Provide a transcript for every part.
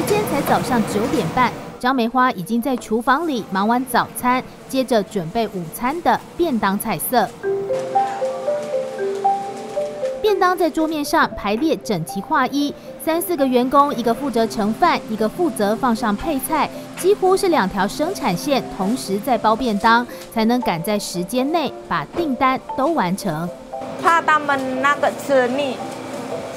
时间才早上九点半，张梅花已经在厨房里忙完早餐，接着准备午餐的便当菜色。便当在桌面上排列整齐划一，三四个员工，一个负责盛饭，一个负责放上配菜，几乎是两条生产线同时在包便当，才能赶在时间内把订单都完成。怕他们那个吃腻，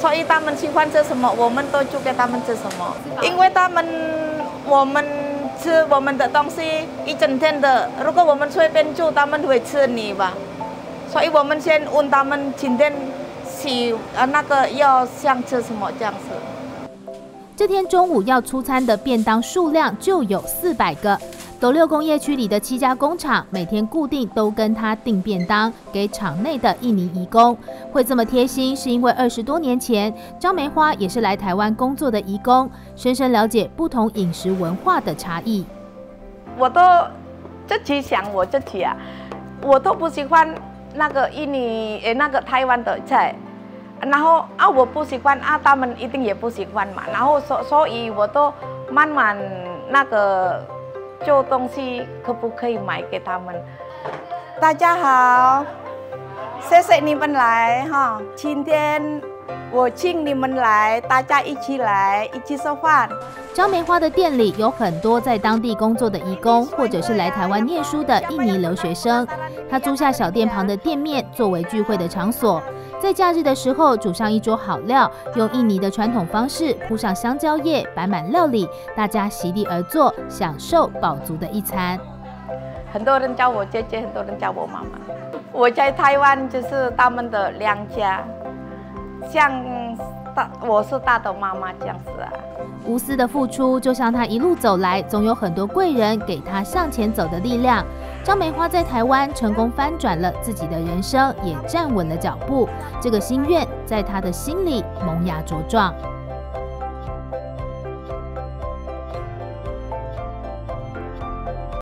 所以他们喜欢吃什么，我们都就给他们吃什么。因为他们我们吃我们的东西一整天的，如果我们随便做，他们会吃你吧。所以我们先问他们今天喜。呃，那个要想吃什么这样子。这天中午要出餐的便当数量就有四百个。斗六工业区里的七家工厂每天固定都跟他订便当给厂内的印尼移工。会这么贴心，是因为二十多年前张梅花也是来台湾工作的移工，深深了解不同饮食文化的差异。我都自己想我自己啊，我都不喜欢那个印尼诶那个台湾的菜。然后啊，我不喜欢啊，他们一定也不喜欢嘛。然后所所以，我都慢慢那个做东西，可不可以买给他们？大家好，谢谢你们来哈。今天我请你们来，大家一起来一起吃饭。张梅花的店里有很多在当地工作的义工，或者是来台湾念书的印尼留学生。他租下小店旁的店面作为聚会的场所。在假日的时候，煮上一桌好料，用印尼的传统方式铺上香蕉叶，摆满料理，大家席地而坐，享受饱足的一餐。很多人叫我姐姐，很多人叫我妈妈。我在台湾就是他们的娘家，像大我是大的妈妈这样子啊。无私的付出，就像他一路走来，总有很多贵人给他向前走的力量。张梅花在台湾成功翻转了自己的人生，也站稳了脚步。这个心愿在她的心里萌芽茁壮。